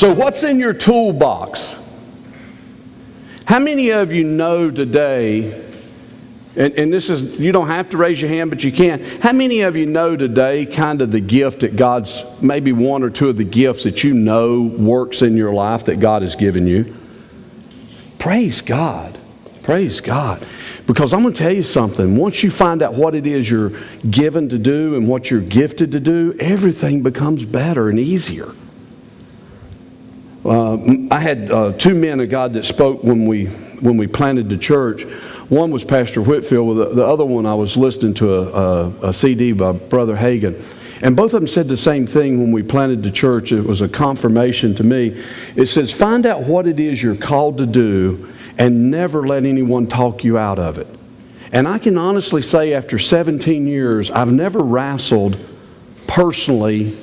So, what's in your toolbox? How many of you know today, and, and, this is, you don't have to raise your hand, but you can. How many of you know today kind of the gift that God's, maybe one or two of the gifts that you know works in your life that God has given you? Praise God. Praise God. Because I'm going to tell you something. Once you find out what it is you're given to do and what you're gifted to do, everything becomes better and easier. Uh, I had uh, two men of God that spoke when we, when we planted the church. One was Pastor Whitfield, the, the other one I was listening to a, a, a CD by Brother Hagin. And both of them said the same thing when we planted the church. It was a confirmation to me. It says, Find out what it is you're called to do and never let anyone talk you out of it. And I can honestly say, after 17 years, I've never wrestled personally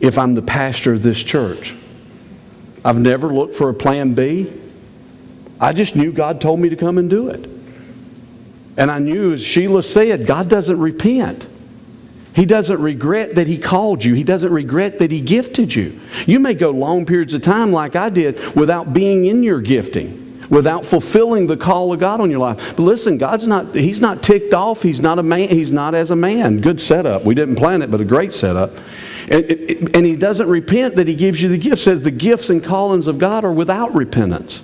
if I'm the pastor of this church. I've never looked for a plan B. I just knew God told me to come and do it. And I knew, as Sheila said, God doesn't repent. He doesn't regret that He called you. He doesn't regret that He gifted you. You may go long periods of time, like I did, without being in your gifting, without fulfilling the call of God on your life. But listen, God's not, He's not ticked off. He's not a man. He's not as a man. Good setup. We didn't plan it, but a great setup. And, and he doesn't repent that he gives you the gift. Says the gifts and callings of God are without repentance.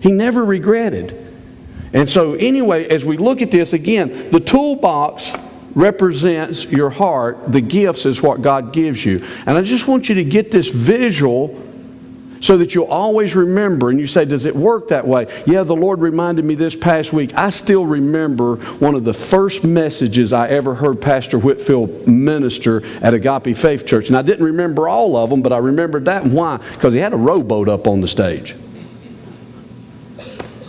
He never regretted. And so, anyway, as we look at this again, the toolbox represents your heart. The gifts is what God gives you. And I just want you to get this visual so that you'll always remember. And you say, Does it work that way? Yeah, the Lord reminded me this past week. I still remember one of the first messages I ever heard Pastor Whitfield minister at Agape Faith Church. And I didn't remember all of them, but I remembered that. And why? Because he had a rowboat up on the stage.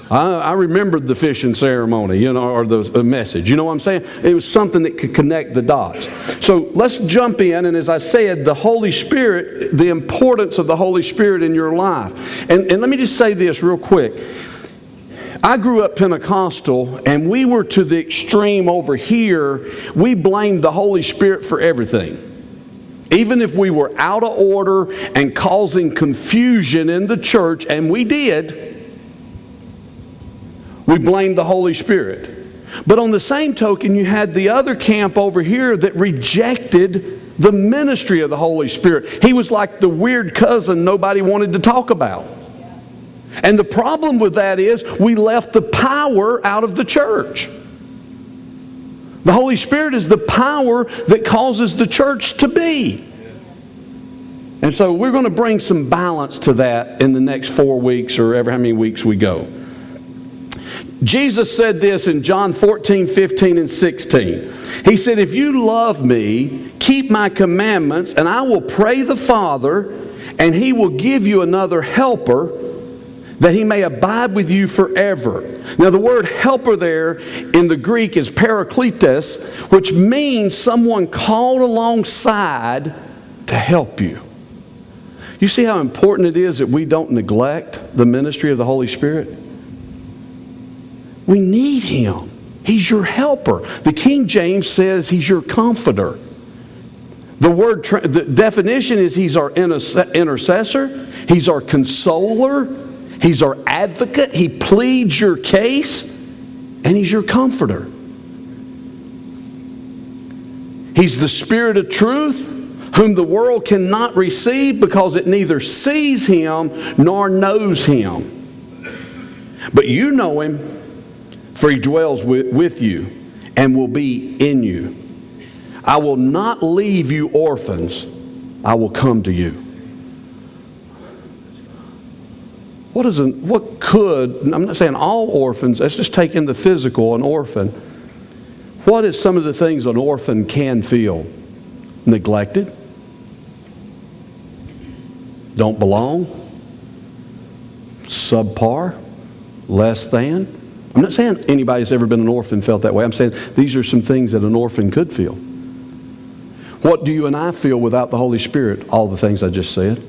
I, I remembered the fishing ceremony, you know, or the message. You know what I'm saying? It was something that could connect the dots. So let's jump in. And as I said, the Holy Spirit, the importance of the Holy Spirit in your life. And, and let me just say this real quick. I grew up Pentecostal, and we were to the extreme over here. We blamed the Holy Spirit for everything. Even if we were out of order and causing confusion in the church, and we did, we blamed the Holy Spirit. But on the same token, you had the other camp over here that rejected the ministry of the Holy Spirit. He was like the weird cousin nobody wanted to talk about. And the problem with that is we left the power out of the church. The Holy Spirit is the power that causes the church to be. And so we're going to bring some balance to that in the next four weeks or ever how many weeks we go. Jesus said this in John 14, 15, and 16. He said, If you love me, keep my commandments, and I will pray the Father, and he will give you another helper that he may abide with you forever. Now, the word helper there in the Greek is parakletos, which means someone called alongside to help you. You see how important it is that we don't neglect the ministry of the Holy Spirit? We need him. He's your helper. The King James says he's your comforter. The word, the definition is he's our intercessor, he's our consoler, he's our advocate, he pleads your case, and he's your comforter. He's the Spirit of truth, whom the world cannot receive because it neither sees him nor knows him. But you know him for he dwells with, with you and will be in you. I will not leave you orphans, I will come to you. What is an, what could, I'm not saying all orphans, let's just take in the physical, an orphan. What is some of the things an orphan can feel? Neglected, don't belong, subpar, less than. I'm not saying anybody's ever been an orphan felt that way. I'm saying these are some things that an orphan could feel. What do you and I feel without the Holy Spirit? All the things I just said.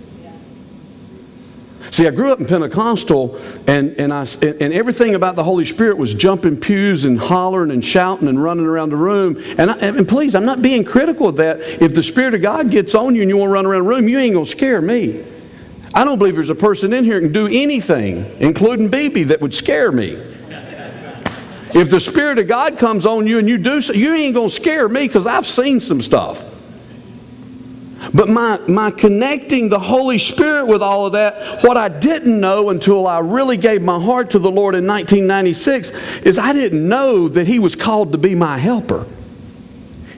See, I grew up in Pentecostal, and, and, I, and everything about the Holy Spirit was jumping pews and hollering and shouting and running around the room. And, I, and please, I'm not being critical of that. If the Spirit of God gets on you and you want to run around the room, you ain't going to scare me. I don't believe there's a person in here that can do anything, including BB, that would scare me. If the Spirit of God comes on you and you do so, you ain't going to scare me because I've seen some stuff. But my, my connecting the Holy Spirit with all of that, what I didn't know until I really gave my heart to the Lord in 1996 is I didn't know that He was called to be my helper.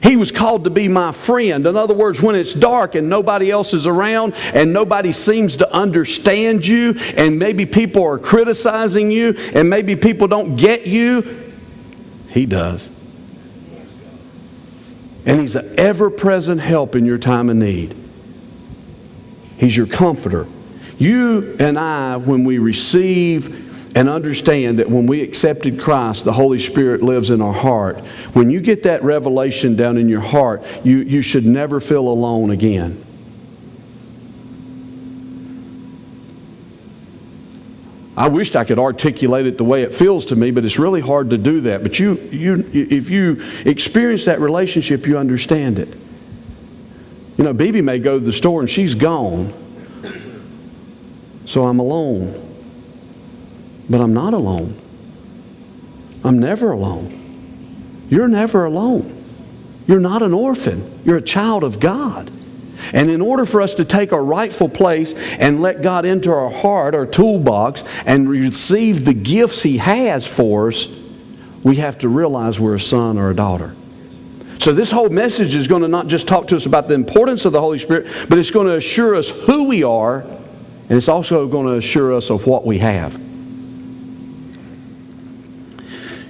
He was called to be my friend. In other words, when it's dark and nobody else is around and nobody seems to understand you, and maybe people are criticizing you, and maybe people don't get you, He does. And He's an ever present help in your time of need. He's your comforter. You and I, when we receive and understand that when we accepted Christ, the Holy Spirit lives in our heart. When you get that revelation down in your heart, you, you should never feel alone again. I wished I could articulate it the way it feels to me, but it's really hard to do that. But you, you, if you experience that relationship, you understand it. You know, Bibi may go to the store and she's gone, so I'm alone. But I'm not alone. I'm never alone. You're never alone. You're not an orphan. You're a child of God. And in order for us to take our rightful place and let God into our heart, our toolbox, and receive the gifts He has for us, we have to realize we're a son or a daughter. So, this whole message is going to not just talk to us about the importance of the Holy Spirit, but it's going to assure us who we are, and it's also going to assure us of what we have.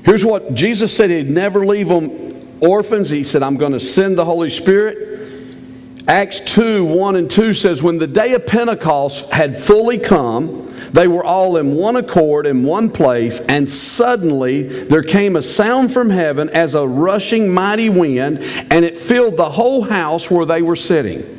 Here's what Jesus said He'd never leave them orphans. He said, I'm going to send the Holy Spirit. Acts 2 1 and 2 says, When the day of Pentecost had fully come, they were all in one accord in one place, and suddenly there came a sound from heaven as a rushing mighty wind, and it filled the whole house where they were sitting.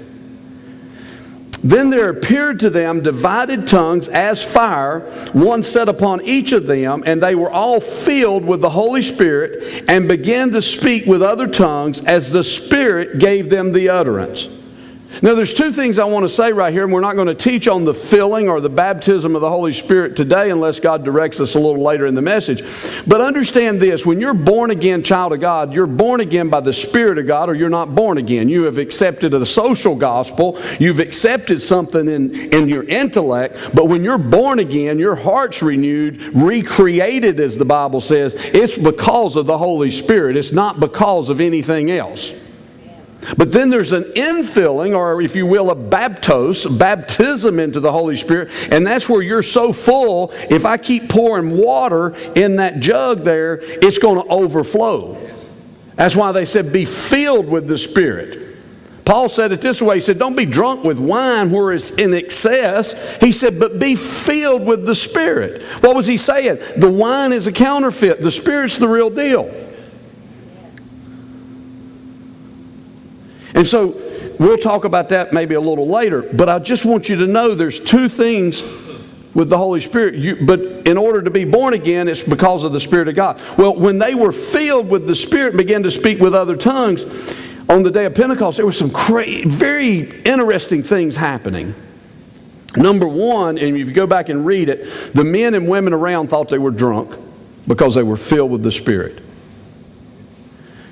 Then there appeared to them divided tongues as fire, one set upon each of them, and they were all filled with the Holy Spirit and began to speak with other tongues as the Spirit gave them the utterance. Now, there's two things I want to say right here, and we're not going to teach on the filling or the baptism of the Holy Spirit today unless God directs us a little later in the message. But understand this when you're born again child of God, you're born again by the Spirit of God, or you're not born again. You have accepted the social gospel, you've accepted something in, in your intellect, but when you're born again, your heart's renewed, recreated, as the Bible says, it's because of the Holy Spirit, it's not because of anything else. But then there's an infilling, or if you will, a baptos, baptism into the Holy Spirit. And that's where you're so full, if I keep pouring water in that jug there, it's going to overflow. That's why they said, be filled with the Spirit. Paul said it this way He said, Don't be drunk with wine where it's in excess. He said, But be filled with the Spirit. What was he saying? The wine is a counterfeit, the Spirit's the real deal. And so we'll talk about that maybe a little later, but I just want you to know there's two things with the Holy Spirit. You, but in order to be born again, it's because of the Spirit of God. Well, when they were filled with the Spirit and began to speak with other tongues, on the day of Pentecost, there were some very interesting things happening. Number one, and if you go back and read it, the men and women around thought they were drunk because they were filled with the Spirit.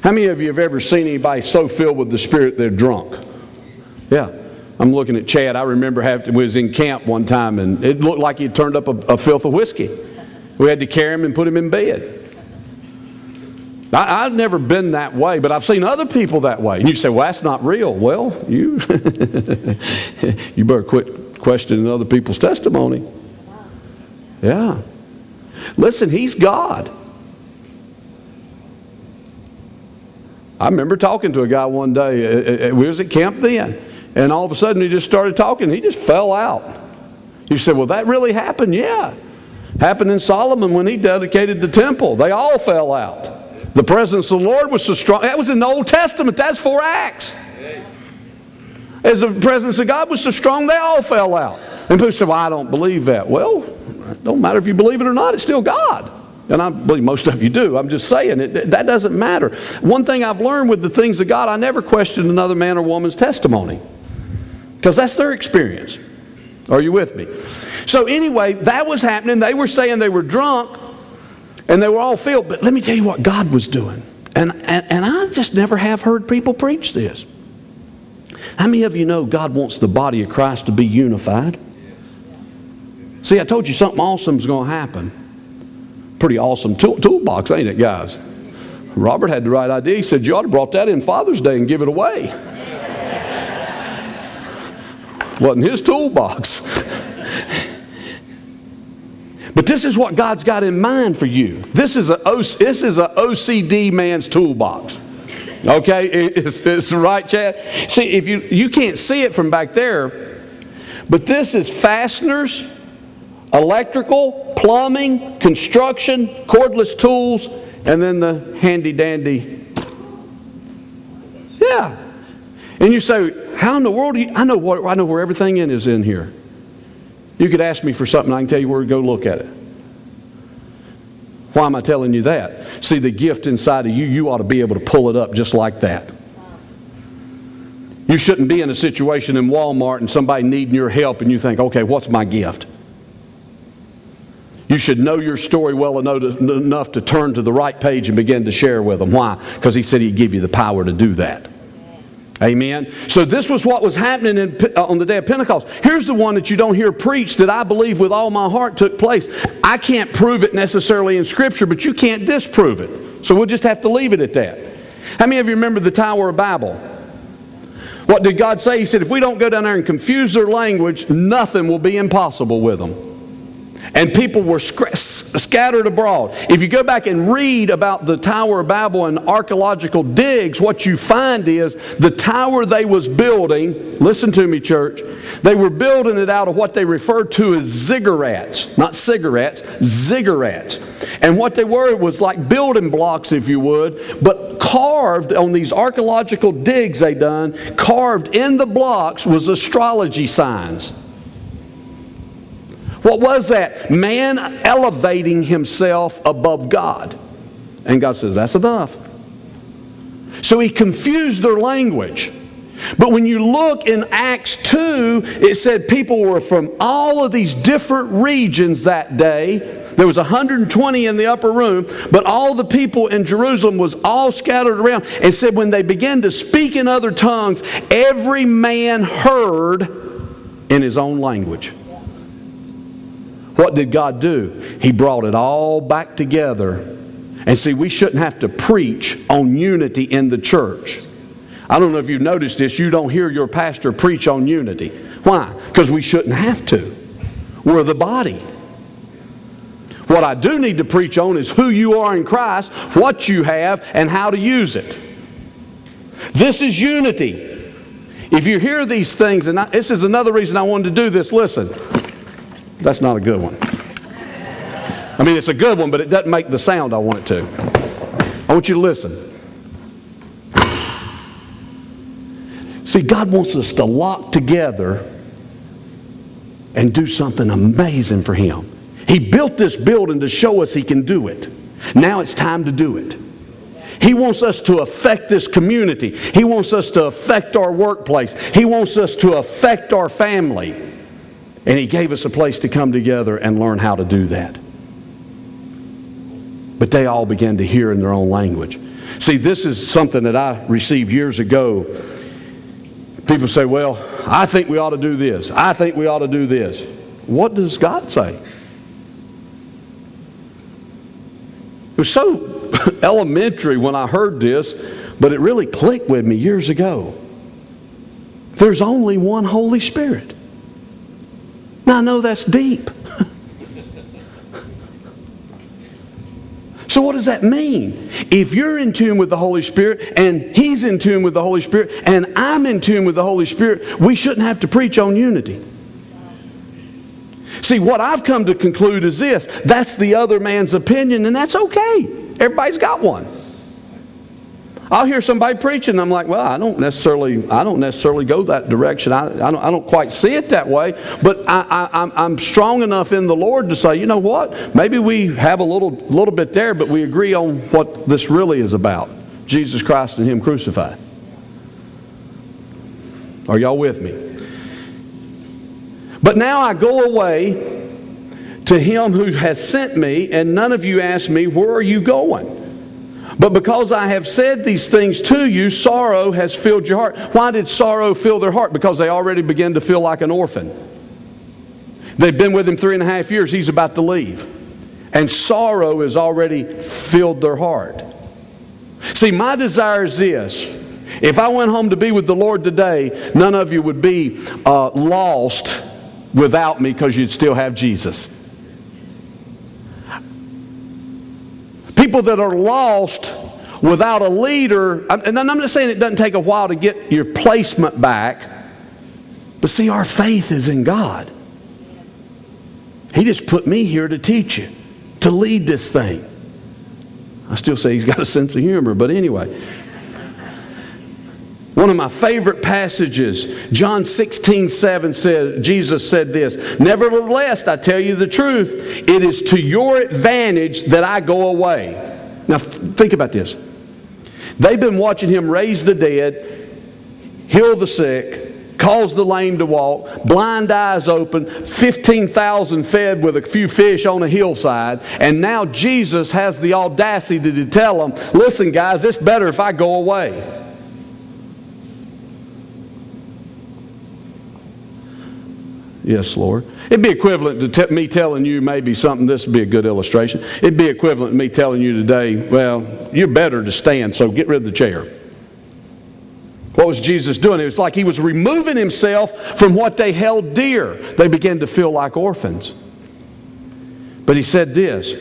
How many of you have ever seen anybody so filled with the Spirit they're drunk? Yeah. I'm looking at Chad. I remember having, was in camp one time and it looked like he'd turned up a, a filth of whiskey. We had to carry him and put him in bed. I, have never been that way, but I've seen other people that way. And you say, well, that's not real. Well, you, you better quit questioning other people's testimony. Yeah. Listen, he's God. I remember talking to a guy one day. Uh, uh, uh, we was at camp then, and all of a sudden he just started talking. He just fell out. You said, "Well, that really happened?" Yeah, happened in Solomon when he dedicated the temple. They all fell out. The presence of the Lord was so strong. That was in the Old Testament. That's four Acts. As the presence of God was so strong, they all fell out. And people say, "Well, I don't believe that." Well, it don't matter if you believe it or not. It's still God. And I believe most of you do. I'm just saying, it, that doesn't matter. One thing I've learned with the things of God, I never question another man or woman's testimony because that's their experience. Are you with me? So, anyway, that was happening. They were saying they were drunk and they were all filled. But let me tell you what God was doing. And, and, and I just never have heard people preach this. How many of you know God wants the body of Christ to be unified? See, I told you something awesome is going to happen. Pretty awesome tool, toolbox, ain't it, guys? Robert had the right idea. He said, You ought to brought that in Father's Day and give it away. Wasn't his toolbox. but this is what God's got in mind for you. This is a, this is a OCD man's toolbox. Okay, it's, it's right, Chad. See, if you you can't see it from back there, but this is fasteners, electrical, plumbing, construction, cordless tools, and then the handy dandy. Yeah, and you say, how in the world do you, I know what, I know where everything in is in here. You could ask me for something, I can tell you where to go look at it. Why am I telling you that? See, the gift inside of you, you ought to be able to pull it up just like that. You shouldn't be in a situation in Walmart and somebody needing your help and you think, okay, what's my gift? You should know your story well enough to turn to the right page and begin to share with them. Why? Because he said he'd give you the power to do that. Amen. So this was what was happening in, uh, on the day of Pentecost. Here's the one that you don't hear preached that I believe with all my heart took place. I can't prove it necessarily in Scripture, but you can't disprove it. So we'll just have to leave it at that. How many of you remember the Tower of Babel? What did God say? He said, if we don't go down there and confuse their language, nothing will be impossible with them and people were scattered abroad. If you go back and read about the Tower of Babel and archaeological digs, what you find is the tower they was building, listen to me church, they were building it out of what they referred to as ziggurats, not cigarettes, ziggurats. And what they were was like building blocks, if you would, but carved on these archaeological digs they done, carved in the blocks was astrology signs. What was that? Man elevating himself above God. And God says, That's enough. So he confused their language. But when you look in Acts 2, it said people were from all of these different regions that day. There was 120 in the upper room, but all the people in Jerusalem was all scattered around. And said when they began to speak in other tongues, every man heard in his own language. What did God do? He brought it all back together. And see, we shouldn't have to preach on unity in the church. I don't know if you've noticed this, you don't hear your pastor preach on unity. Why? Because we shouldn't have to. We're the body. What I do need to preach on is who you are in Christ, what you have, and how to use it. This is unity. If you hear these things, and I, this is another reason I wanted to do this, listen. That's not a good one. I mean, it's a good one, but it doesn't make the sound I want it to. I want you to listen. See, God wants us to lock together and do something amazing for Him. He built this building to show us He can do it. Now it's time to do it. He wants us to affect this community. He wants us to affect our workplace. He wants us to affect our family. And He gave us a place to come together and learn how to do that. But they all began to hear in their own language. See, this is something that I received years ago. People say, well, I think we ought to do this. I think we ought to do this. What does God say? It was so elementary when I heard this, but it really clicked with me years ago. There's only one Holy Spirit. Now, I know that's deep. So, what does that mean? If you're in tune with the Holy Spirit and He's in tune with the Holy Spirit and I'm in tune with the Holy Spirit, we shouldn't have to preach on unity. See, what I've come to conclude is this that's the other man's opinion, and that's okay. Everybody's got one. I'll hear somebody preaching, and I'm like, well, I don't necessarily, I don't necessarily go that direction. I, I, don't, I don't quite see it that way, but I, I, I'm, I'm strong enough in the Lord to say, you know what? Maybe we have a little, little bit there, but we agree on what this really is about Jesus Christ and Him crucified. Are y'all with me? But now I go away to him who has sent me, and none of you ask me, Where are you going? But because I have said these things to you, sorrow has filled your heart. Why did sorrow fill their heart? Because they already began to feel like an orphan. They've been with him three and a half years. He's about to leave. And sorrow has already filled their heart. See, my desire is this. If I went home to be with the Lord today, none of you would be uh, lost without me because you'd still have Jesus. People that are lost without a leader, and I'm not saying it doesn't take a while to get your placement back, but see, our faith is in God. He just put me here to teach you, to lead this thing. I still say he's got a sense of humor, but anyway. One of my favorite passages, John 16, 7 says, Jesus said this, Nevertheless, I tell you the truth, it is to your advantage that I go away. Now, think about this. They've been watching him raise the dead, heal the sick, cause the lame to walk, blind eyes open, 15,000 fed with a few fish on a hillside, and now Jesus has the audacity to tell them, listen, guys, it's better if I go away. Yes, Lord. It'd be equivalent to me telling you maybe something, this would be a good illustration. It'd be equivalent to me telling you today, well, you're better to stand, so get rid of the chair. What was Jesus doing? It was like he was removing himself from what they held dear. They began to feel like orphans. But he said this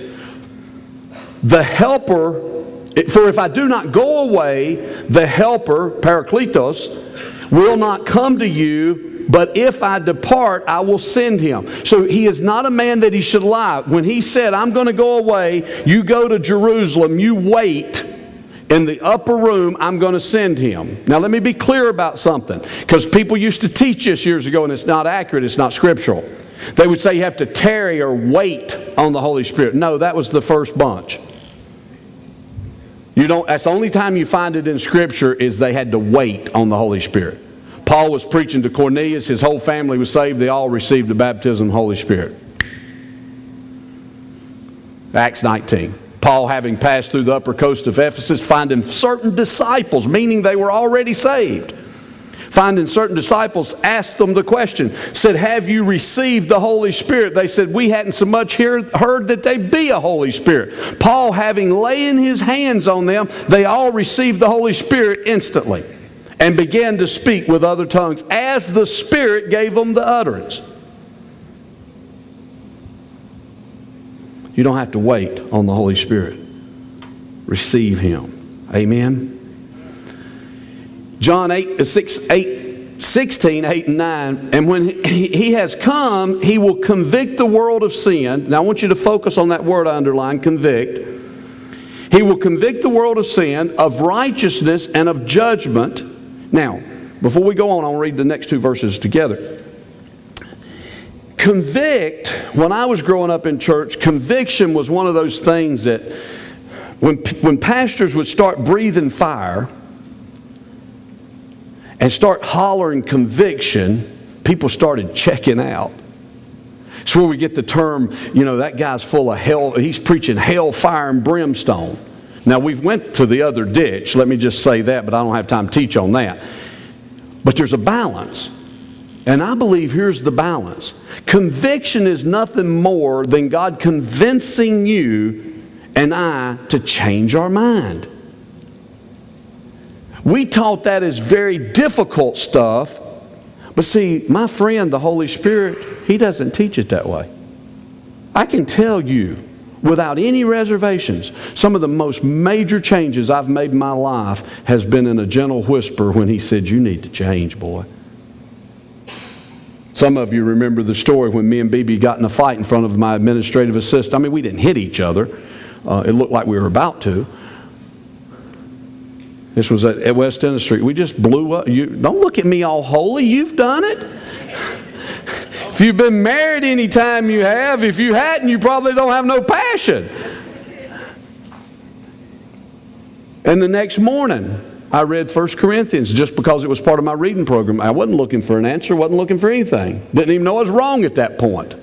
The helper, for if I do not go away, the helper, Parakletos, will not come to you but if I depart, I will send him. So he is not a man that he should lie. When he said, I'm going to go away, you go to Jerusalem, you wait in the upper room, I'm going to send him. Now, let me be clear about something, because people used to teach this years ago, and it's not accurate, it's not scriptural. They would say you have to tarry or wait on the Holy Spirit. No, that was the first bunch. You don't, that's the only time you find it in Scripture is they had to wait on the Holy Spirit. Paul was preaching to Cornelius. His whole family was saved. They all received the baptism of the Holy Spirit. Acts 19. Paul, having passed through the upper coast of Ephesus, finding certain disciples, meaning they were already saved, finding certain disciples, asked them the question, said, Have you received the Holy Spirit? They said, We hadn't so much heard, heard that they be a Holy Spirit. Paul, having laying his hands on them, they all received the Holy Spirit instantly and began to speak with other tongues as the Spirit gave them the utterance. You don't have to wait on the Holy Spirit. Receive Him. Amen. John 8, uh, 6, 8, 16, 8, and 9. And when he has come, he will convict the world of sin. Now I want you to focus on that word I underline convict. He will convict the world of sin, of righteousness, and of judgment. Now, before we go on, I'll read the next two verses together. Convict, when I was growing up in church, conviction was one of those things that when, when pastors would start breathing fire and start hollering conviction, people started checking out. It's where we get the term, you know, that guy's full of hell, he's preaching hell, fire, and brimstone. Now, we've went to the other ditch, let me just say that, but I don't have time to teach on that. But there's a balance. And I believe here's the balance conviction is nothing more than God convincing you and I to change our mind. We taught that as very difficult stuff, but see, my friend, the Holy Spirit, He doesn't teach it that way. I can tell you without any reservations. Some of the most major changes I've made in my life has been in a gentle whisper when he said, You need to change, boy. Some of you remember the story when me and BB got in a fight in front of my administrative assistant. I mean, we didn't hit each other, uh, it looked like we were about to. This was at, West End Street. We just blew up. You, don't look at me all holy. You've done it. If you've been married any time you have, if you hadn't, you probably don't have no passion. And the next morning, I read 1 Corinthians just because it was part of my reading program. I wasn't looking for an answer, wasn't looking for anything. Didn't even know I was wrong at that point.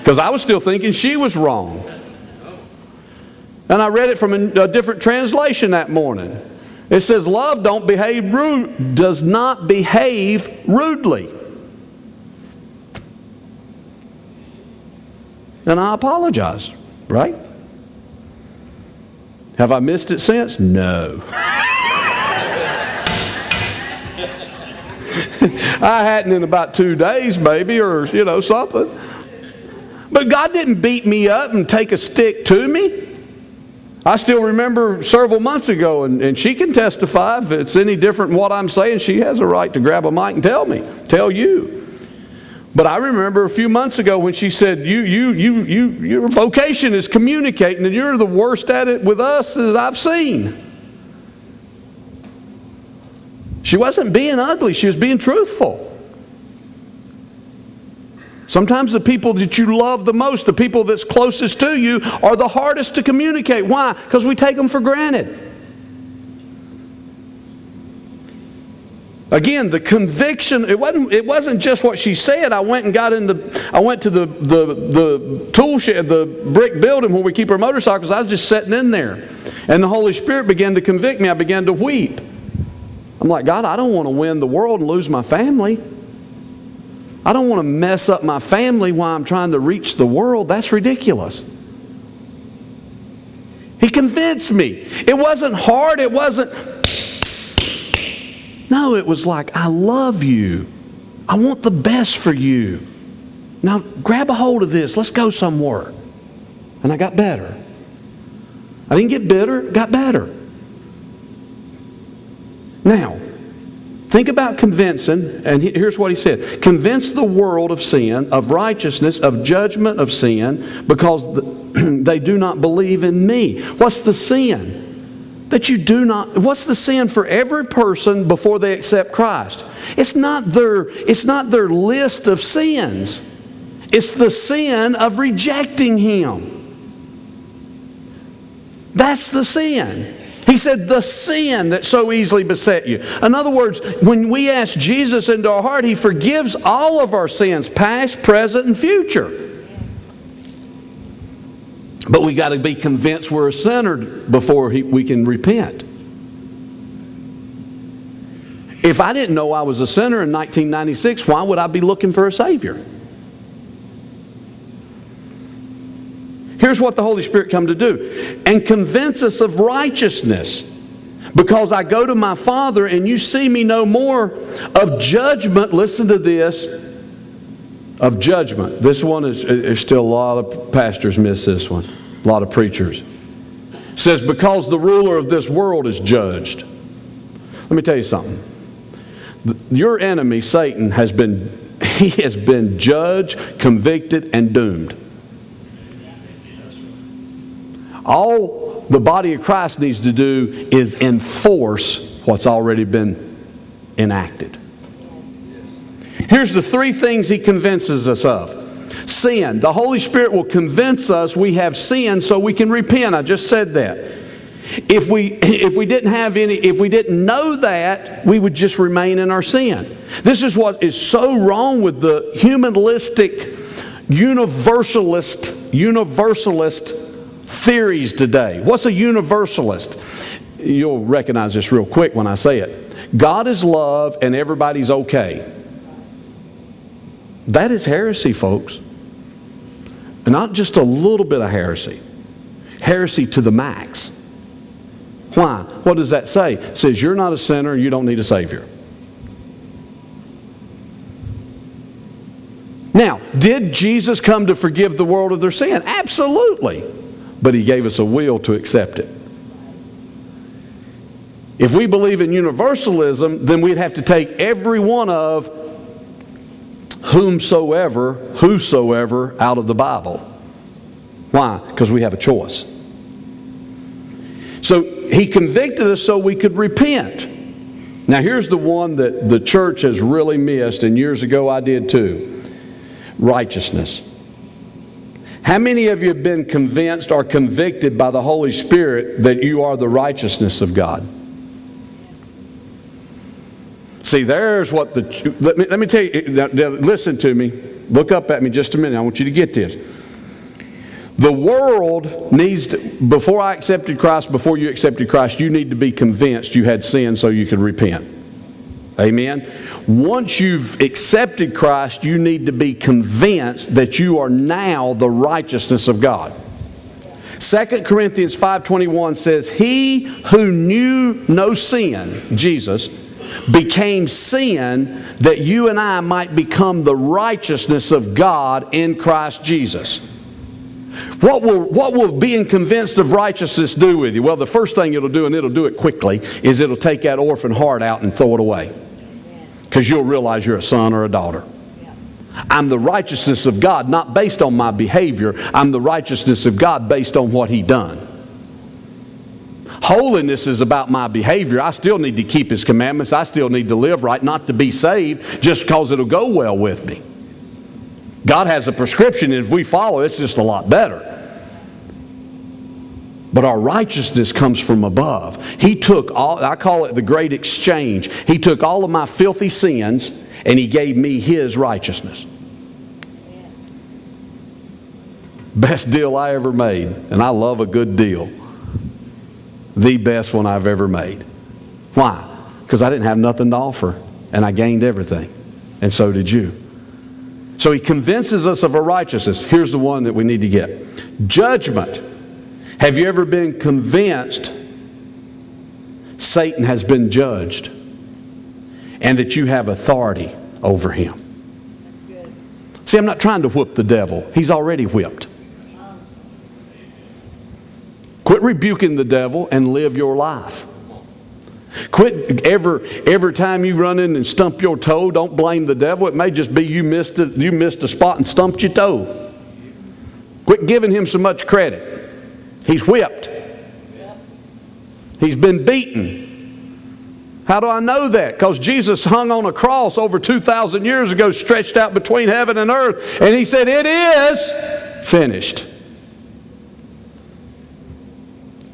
Because I was still thinking she was wrong. And I read it from a, a different translation that morning. It says, Love don't behave rude, does not behave rudely. And I apologize, right? Have I missed it since? No. I hadn't in about two days, maybe, or, you know, something. But God didn't beat me up and take a stick to me. I still remember several months ago, and, and she can testify if it's any different than what I'm saying, she has a right to grab a mic and tell me, tell you. But I remember a few months ago when she said, you, you, you, you, Your vocation is communicating, and you're the worst at it with us that I've seen. She wasn't being ugly, she was being truthful. Sometimes the people that you love the most, the people that's closest to you, are the hardest to communicate. Why? Because we take them for granted. Again, the conviction, it wasn't, it wasn't just what she said. I went and got into, I went to the, the, the tool shed, the brick building where we keep our motorcycles. I was just sitting in there. And the Holy Spirit began to convict me. I began to weep. I'm like, God, I don't want to win the world and lose my family. I don't want to mess up my family while I'm trying to reach the world. That's ridiculous. He convinced me. It wasn't hard. It wasn't. No, it was like, I love you. I want the best for you. Now grab a hold of this. Let's go somewhere. And I got better. I didn't get bitter, got better. Now, Think about convincing, and here's what he said convince the world of sin, of righteousness, of judgment of sin, because they do not believe in me. What's the sin? That you do not, what's the sin for every person before they accept Christ? It's not their, it's not their list of sins, it's the sin of rejecting Him. That's the sin. He said, the sin that so easily beset you. In other words, when we ask Jesus into our heart, He forgives all of our sins, past, present, and future. But we got to be convinced we're a sinner before we can repent. If I didn't know I was a sinner in 1996, why would I be looking for a Savior? Here's what the Holy Spirit come to do and convince us of righteousness. Because I go to my Father and you see me no more of judgment. Listen to this of judgment. This one is there's still a lot of pastors miss this one. A lot of preachers. It says because the ruler of this world is judged. Let me tell you something. Your enemy Satan has been he has been judged, convicted and doomed. All the body of Christ needs to do is enforce what's already been enacted. Here's the three things he convinces us of sin. The Holy Spirit will convince us we have sin so we can repent. I just said that. If we, if we didn't have any, if we didn't know that, we would just remain in our sin. This is what is so wrong with the humanistic, universalist, universalist theories today. What's a universalist? You'll recognize this real quick when I say it. God is love and everybody's okay. That is heresy, folks. Not just a little bit of heresy. Heresy to the max. Why? What does that say? It says you're not a sinner, you don't need a Savior. Now, did Jesus come to forgive the world of their sin? Absolutely but He gave us a will to accept it. If we believe in universalism, then we'd have to take every one of whomsoever, whosoever out of the Bible. Why? Because we have a choice. So he convicted us so we could repent. Now, here's the one that the church has really missed, and years ago I did too righteousness. How many of you have been convinced or convicted by the Holy Spirit that you are the righteousness of God? See, there's what the. Let me, let me tell you, now, now listen to me. Look up at me just a minute. I want you to get this. The world needs to, before I accepted Christ, before you accepted Christ, you need to be convinced you had sin so you could repent. Amen. Once you've accepted Christ, you need to be convinced that you are now the righteousness of God. 2 Corinthians 5:21 says, "He who knew no sin, Jesus, became sin that you and I might become the righteousness of God in Christ Jesus." What will, what will being convinced of righteousness do with you? Well, the first thing it'll do, and it'll do it quickly, is it'll take that orphan heart out and throw it away because you'll realize you're a son or a daughter. I'm the righteousness of God, not based on my behavior. I'm the righteousness of God based on what He done. Holiness is about my behavior. I still need to keep His commandments. I still need to live right, not to be saved just because it'll go well with me. God has a prescription, and if we follow, it's just a lot better. But our righteousness comes from above. He took all, I call it the great exchange. He took all of my filthy sins and He gave me His righteousness. Best deal I ever made. And I love a good deal. The best one I've ever made. Why? Because I didn't have nothing to offer and I gained everything. And so did you. So he convinces us of a righteousness. Here's the one that we need to get judgment have you ever been convinced Satan has been judged and that you have authority over him? See, I'm not trying to whip the devil, he's already whipped. Quit rebuking the devil and live your life. Quit ever every time you run in and stump your toe, don't blame the devil. It may just be you missed, a, you missed a spot and stumped your toe. Quit giving him so much credit. He's whipped. He's been beaten. How do I know that? Because Jesus hung on a cross over 2,000 years ago, stretched out between heaven and earth, and he said, It is finished.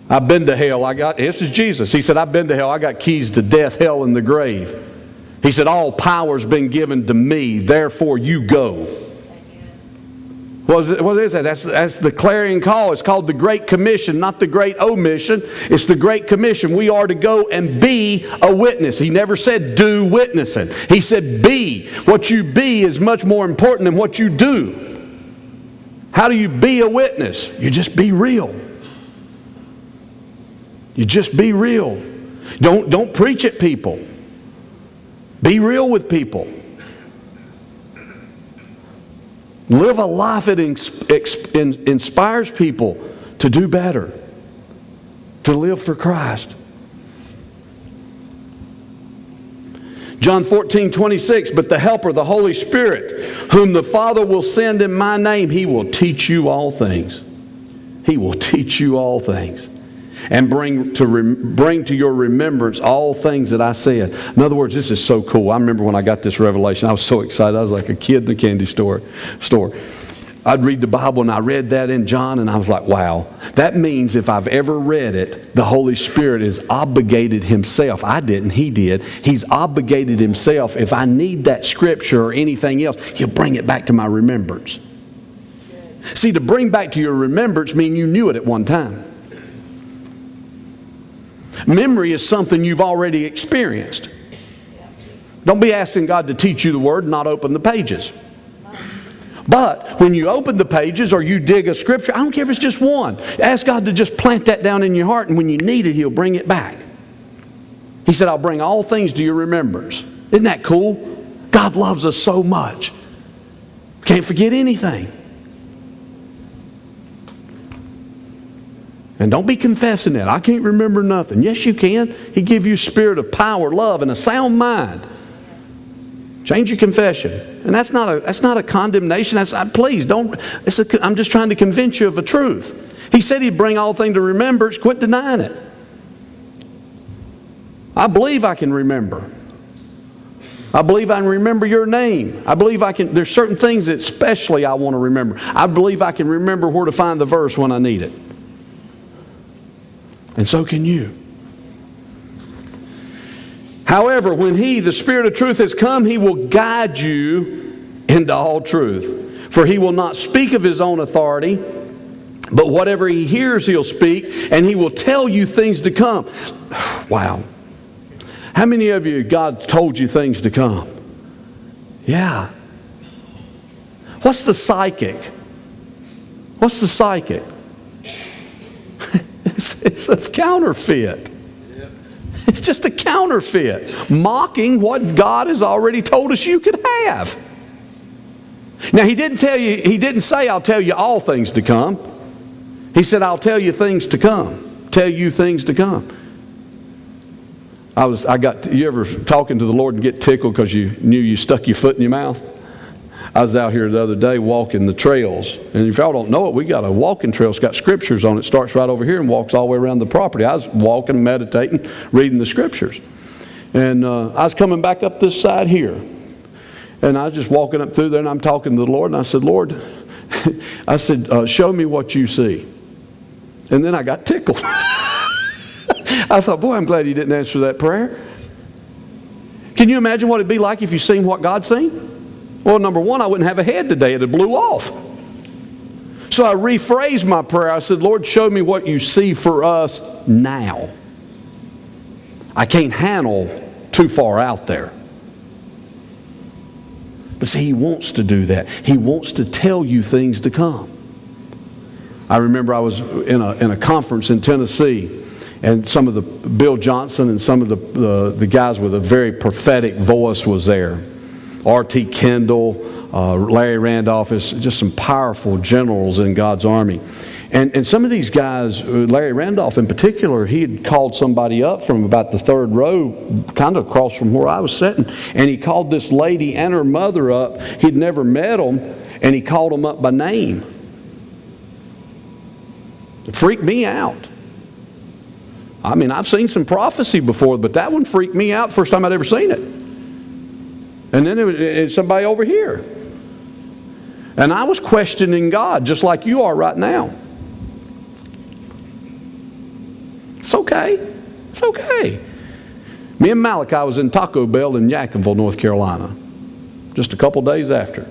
I've been to hell. I got this is Jesus. He said, I've been to hell. I got keys to death, hell, and the grave. He said, All power's been given to me, therefore you go. What is, that? That's, that's the clarion call. It's called the Great Commission, not the Great Omission. It's the Great Commission. We are to go and be a witness. He never said do witnessing. He said be. What you be is much more important than what you do. How do you be a witness? You just be real. You just be real. Don't, don't preach at people. Be real with people. Live a life that inspires people to do better, to live for Christ. John 14, 26, but the Helper, the Holy Spirit, whom the Father will send in my name, he will teach you all things. He will teach you all things and bring to, bring to your remembrance all things that I said. In other words, this is so cool. I remember when I got this revelation, I was so excited. I was like a kid in a candy store. store. I'd read the Bible and I read that in John and I was like, wow. That means if I've ever read it, the Holy Spirit is obligated himself. I didn't, he did. He's obligated himself. If I need that scripture or anything else, he'll bring it back to my remembrance. See, to bring back to your remembrance mean you knew it at one time. Memory is something you've already experienced. Don't be asking God to teach you the Word not open the pages. But when you open the pages or you dig a scripture, I don't care if it's just one, ask God to just plant that down in your heart, and when you need it, He'll bring it back. He said, I'll bring all things to your remembrance. Isn't that cool? God loves us so much. Can't forget anything. And don't be confessing that. I can't remember nothing. Yes, you can. He give you spirit of power, love, and a sound mind. Change your confession. And that's not a, that's not a condemnation. That's, I, please, don't. A, I'm just trying to convince you of a truth. He said he'd bring all things to remembrance. Quit denying it. I believe I can remember. I believe I can remember your name. I believe I can, there's certain things that especially I want to remember. I believe I can remember where to find the verse when I need it. And so can you. However, when He, the Spirit of truth, has come, He will guide you into all truth. For He will not speak of His own authority, but whatever He hears, He'll speak, and He will tell you things to come. Wow. How many of you, God told you things to come? Yeah. What's the psychic? What's the psychic? It's, it's a counterfeit. It's just a counterfeit, mocking what God has already told us you could have. Now, he didn't tell you, he didn't say, I'll tell you all things to come. He said, I'll tell you things to come. Tell you things to come. I was, I got, you ever talking to the Lord and get tickled because you knew you stuck your foot in your mouth? I was out here the other day walking the trails. And if y'all don't know it, we got a walking trail. It's got scriptures on it. Starts right over here and walks all the way around the property. I was walking, meditating, reading the scriptures. And uh, I was coming back up this side here. And I was just walking up through there and I'm talking to the Lord. And I said, Lord, I said, uh, show me what you see. And then I got tickled. I thought, boy, I'm glad he didn't answer that prayer. Can you imagine what it'd be like if you seen what God seen? Well, number one, I wouldn't have a head today. It had blew off. So I rephrased my prayer. I said, Lord, show me what you see for us now. I can't handle too far out there. But see, He wants to do that. He wants to tell you things to come. I remember I was in a, in a conference in Tennessee, and some of the, Bill Johnson and some of the, the, the guys with a very prophetic voice was there. R.T. Kendall, uh, Larry Randolph, is just some powerful generals in God's army. And, and some of these guys, uh, Larry Randolph in particular, he had called somebody up from about the third row, kind of across from where I was sitting, and he called this lady and her mother up. He'd never met them, and he called them up by name. It freaked me out. I mean, I've seen some prophecy before, but that one freaked me out first time I'd ever seen it. And then was, somebody over here. And I was questioning God just like you are right now. It's okay. It's okay. Me and Malachi was in Taco Bell in Yadkinville, North Carolina, just a couple days after.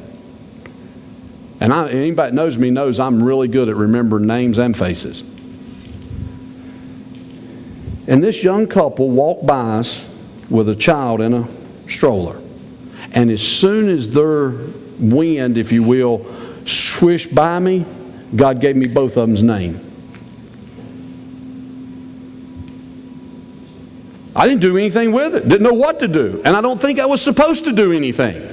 And I, anybody that knows me knows I'm really good at remembering names and faces. And this young couple walked by us with a child in a stroller. And as soon as their wind, if you will, swished by me, God gave me both of them's name. I didn't do anything with it, didn't know what to do, and I don't think I was supposed to do anything.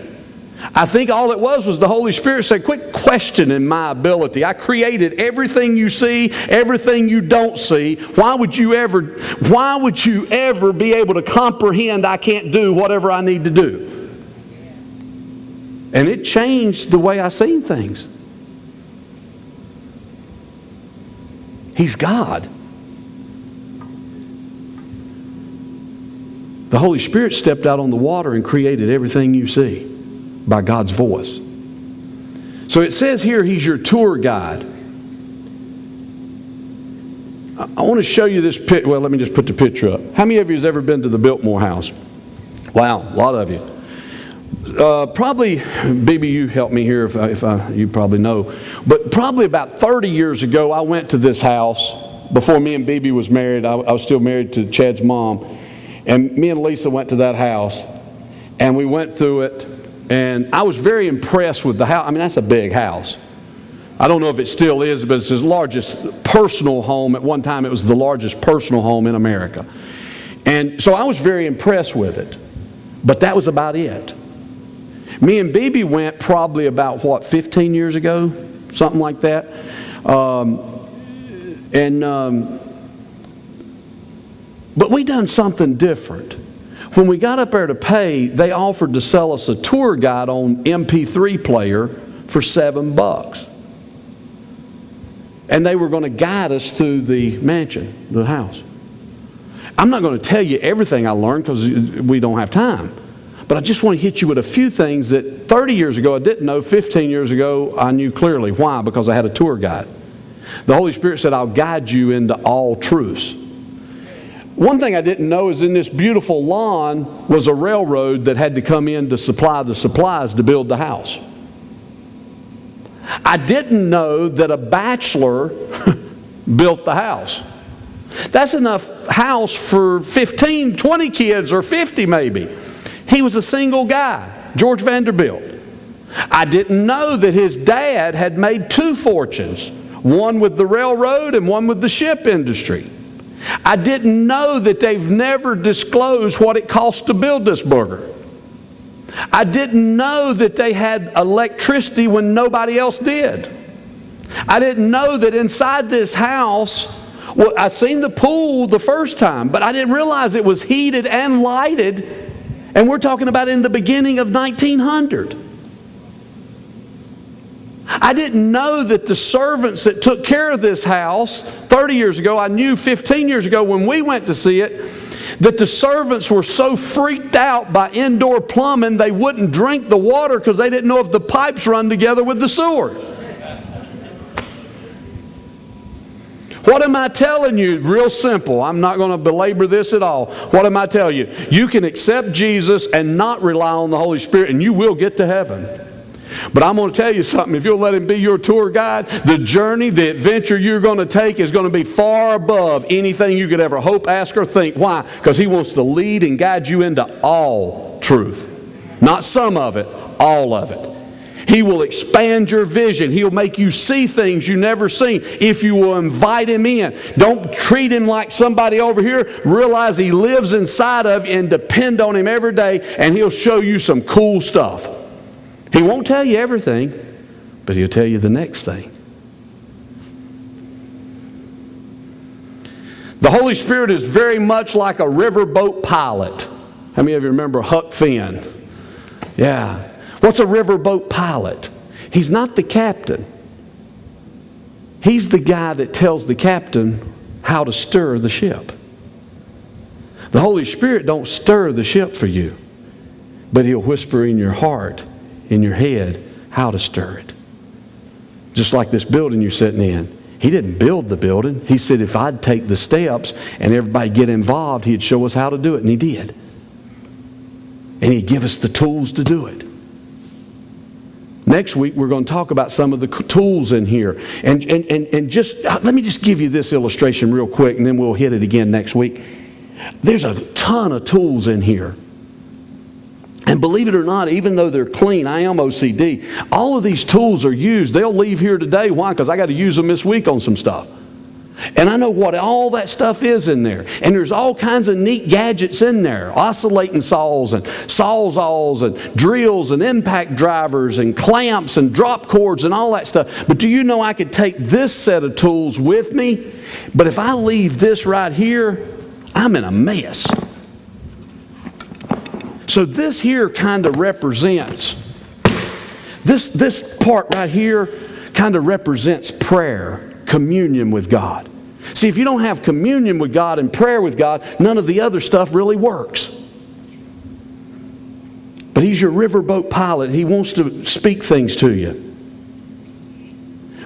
I think all it was was the Holy Spirit said, Quit questioning my ability. I created everything you see, everything you don't see. Why would you ever, why would you ever be able to comprehend I can't do whatever I need to do? And it changed the way I seen things. He's God. The Holy Spirit stepped out on the water and created everything you see by God's voice. So it says here he's your tour guide. I want to show you this picture. Well, let me just put the picture up. How many of you has ever been to the Biltmore House? Wow, a lot of you. Uh, probably, BB, you help me here if, I, if I, you probably know, but probably about 30 years ago, I went to this house before me and BB was married. I, I was still married to Chad's mom. And me and Lisa went to that house, and we went through it, and I was very impressed with the house. I mean, that's a big house. I don't know if it still is, but it's the largest personal home. At one time, it was the largest personal home in America. And so I was very impressed with it. But that was about it. Me and BB went probably about, what, 15 years ago? Something like that. Um, and, um, but we done something different. When we got up there to pay, they offered to sell us a tour guide on MP3 player for seven bucks. And they were going to guide us through the mansion, the house. I'm not going to tell you everything I learned because we don't have time. But I just want to hit you with a few things that 30 years ago I didn't know, 15 years ago I knew clearly. Why? Because I had a tour guide. The Holy Spirit said, I'll guide you into all truths. One thing I didn't know is in this beautiful lawn was a railroad that had to come in to supply the supplies to build the house. I didn't know that a bachelor built the house. That's enough house for 15, 20 kids or 50 maybe. He was a single guy, George Vanderbilt. I didn't know that his dad had made two fortunes, one with the railroad and one with the ship industry. I didn't know that they've never disclosed what it cost to build this burger. I didn't know that they had electricity when nobody else did. I didn't know that inside this house, well, I seen the pool the first time, but I didn't realize it was heated and lighted. And we're talking about in the beginning of 1900. I didn't know that the servants that took care of this house 30 years ago, I knew 15 years ago when we went to see it, that the servants were so freaked out by indoor plumbing they wouldn't drink the water because they didn't know if the pipes run together with the sewer. What am I telling you? Real simple. I'm not going to belabor this at all. What am I telling you? You can accept Jesus and not rely on the Holy Spirit, and you will get to heaven. But I'm going to tell you something. If you'll let him be your tour guide, the journey, the adventure you're going to take is going to be far above anything you could ever hope, ask, or think. Why? Because he wants to lead and guide you into all truth. Not some of it, all of it. He will expand your vision. He'll make you see things you never seen if you will invite him in. Don't treat him like somebody over here. Realize he lives inside of you and depend on him every day and he'll show you some cool stuff. He won't tell you everything, but he'll tell you the next thing. The Holy Spirit is very much like a riverboat pilot. How many of you remember Huck Finn? Yeah. What's a riverboat pilot? He's not the captain. He's the guy that tells the captain how to stir the ship. The Holy Spirit don't stir the ship for you, but he'll whisper in your heart in your head how to stir it. Just like this building you're sitting in. He didn't build the building. He said if I'd take the steps and everybody get involved, he'd show us how to do it, and he did. And he'd give us the tools to do it. Next week, we're going to talk about some of the tools in here. And, and, and, and just uh, let me just give you this illustration real quick, and then we'll hit it again next week. There's a ton of tools in here and believe it or not, even though they're clean, I am OCD, all of these tools are used. They'll leave here today. Why? Because I got to use them this week on some stuff. And I know what all that stuff is in there. And there's all kinds of neat gadgets in there oscillating saws and sawzalls and drills and impact drivers and clamps and drop cords and all that stuff. But do you know I could take this set of tools with me? But if I leave this right here, I'm in a mess. So this here kind of represents, this, this part right here kind of represents prayer, communion with God. See, if you don't have communion with God and prayer with God, none of the other stuff really works. But He's your riverboat pilot. He wants to speak things to you.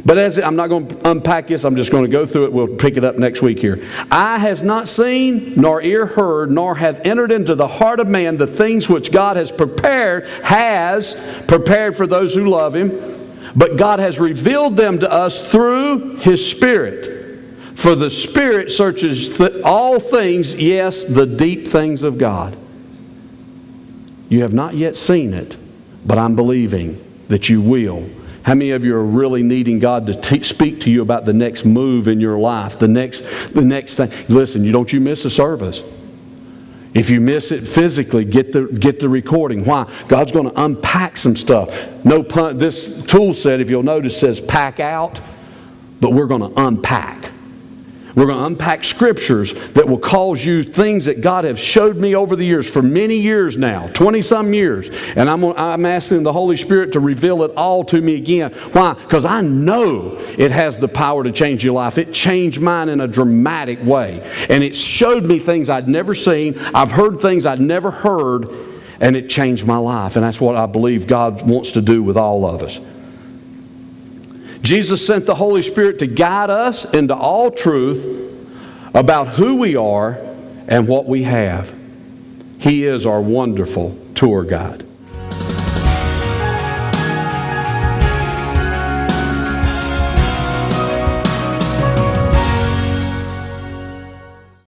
But as I'm not going to unpack this, I'm just going to go through it. We'll pick it up next week here. Eye has not seen, nor ear heard, nor hath entered into the heart of man the things which God has prepared, has prepared for those who love him. But God has revealed them to us through his Spirit. For the Spirit searches th all things, yes, the deep things of God. You have not yet seen it, but I'm believing that you will how many of you are really needing God to speak to you about the next move in your life, the next, the next thing? Listen, you don't you miss a service. If you miss it physically, get the, get the recording. Why? God's going to unpack some stuff. No pun, this tool set, if you'll notice, says pack out, but we're going to unpack. We're going to unpack scriptures that will cause you things that God has showed me over the years, for many years now, 20 some years. And I'm, I'm asking the Holy Spirit to reveal it all to me again. Why? Because I know it has the power to change your life. It changed mine in a dramatic way. And it showed me things I'd never seen. I've heard things I'd never heard. and it changed my life. And that's what I believe God wants to do with all of us. Jesus sent the Holy Spirit to guide us into all truth about who we are and what we have. He is our wonderful tour guide.